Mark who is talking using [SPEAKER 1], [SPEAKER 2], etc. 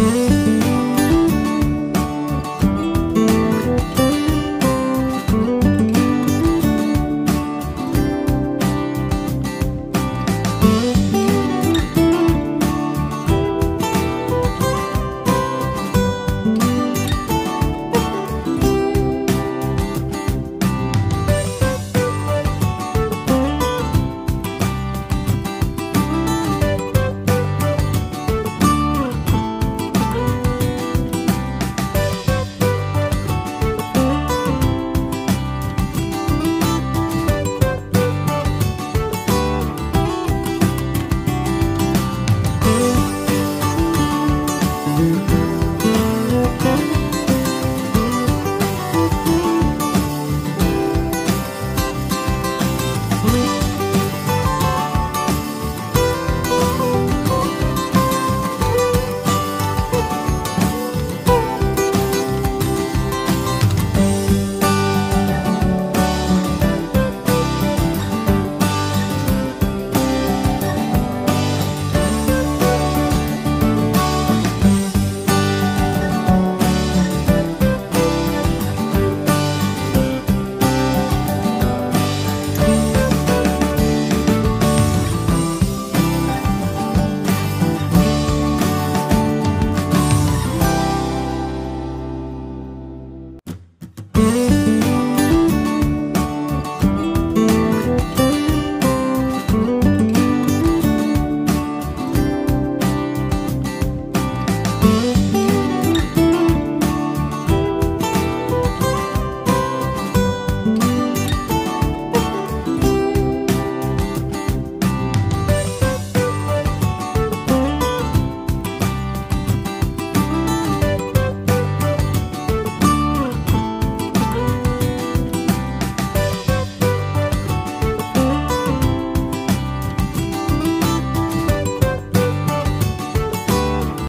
[SPEAKER 1] Thank Mm-hmm.